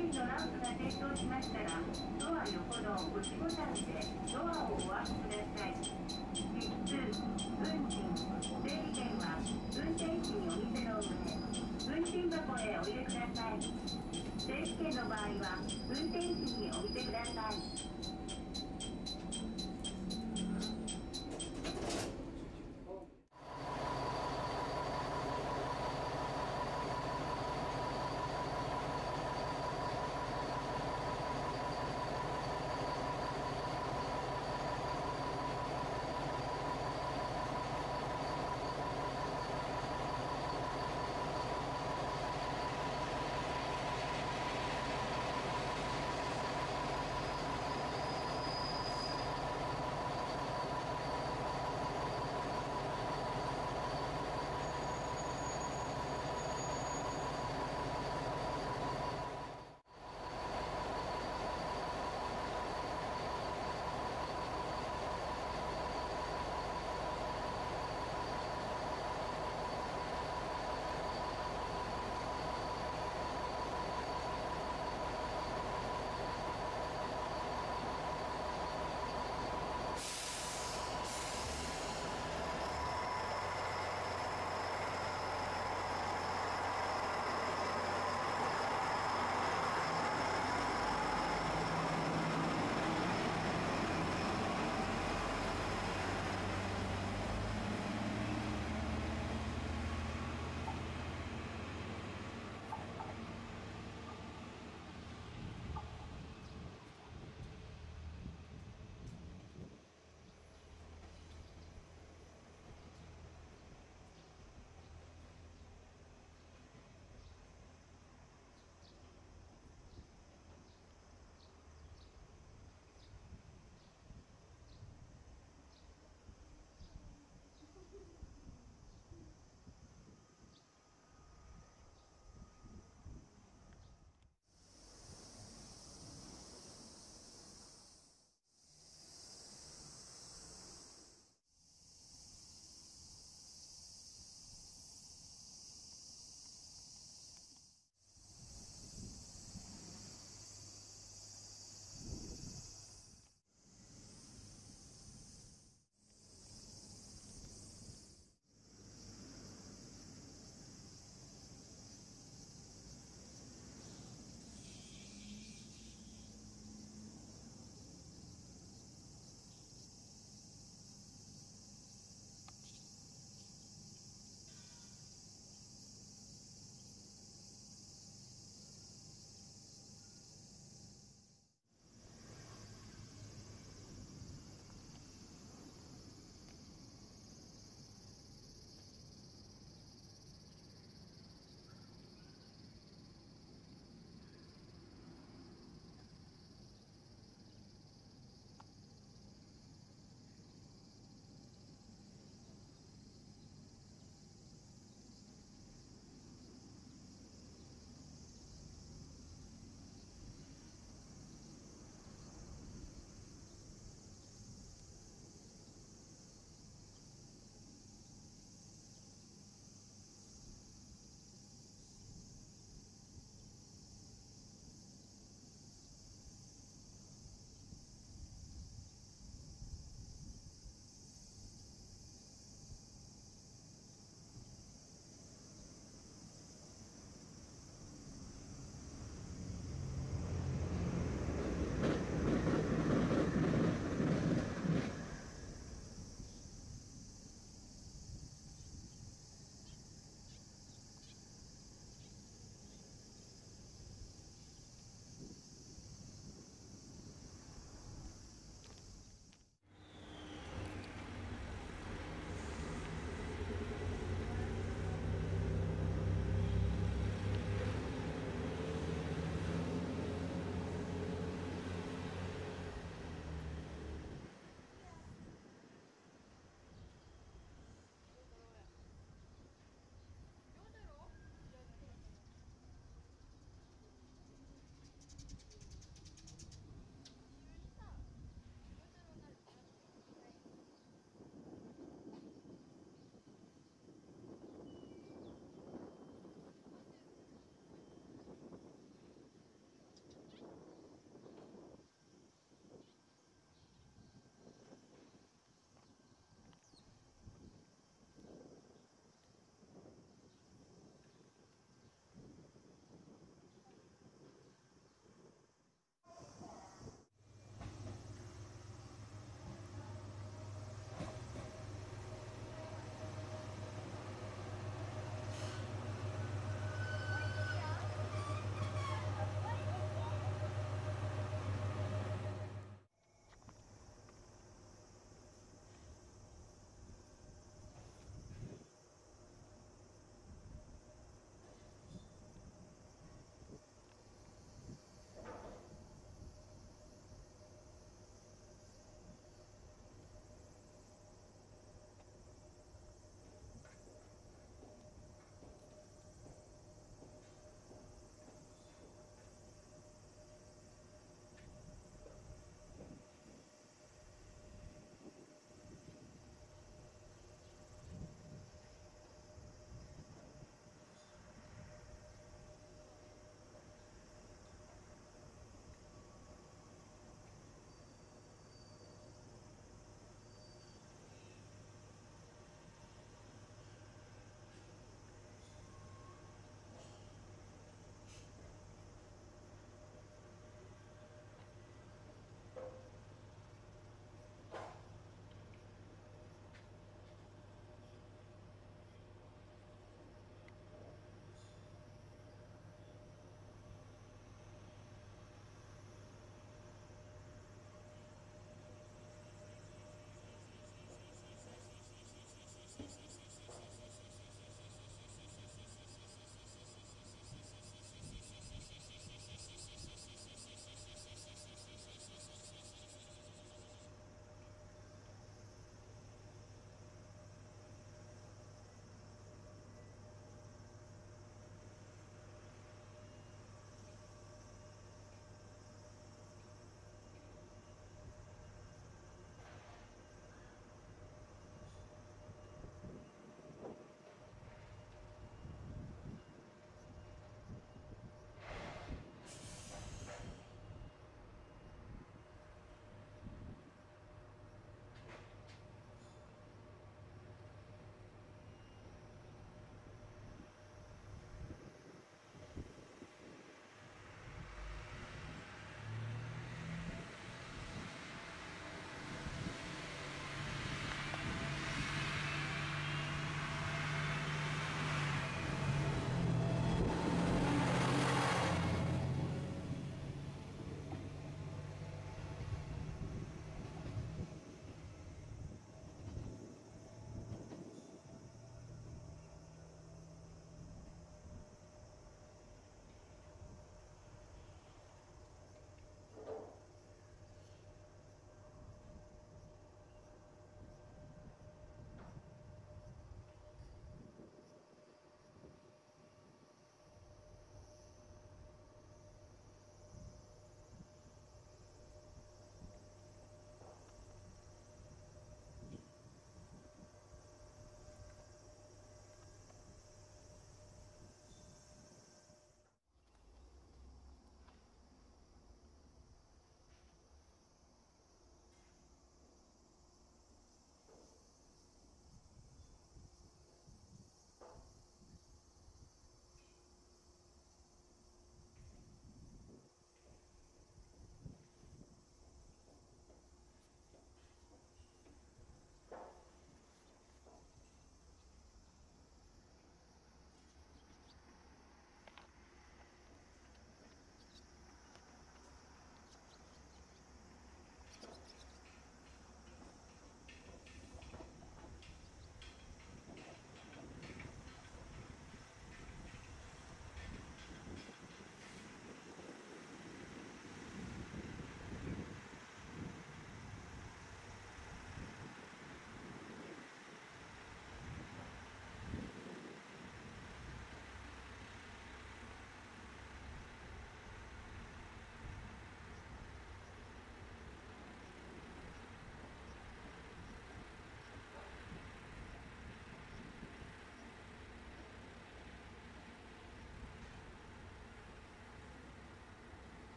でのランプが点灯しましたらドア横の押しボタンでドアをお開けください実通運賃整理券は運転士にお店の上運賃箱へお入れください整理券の場合は運転士にお見せください「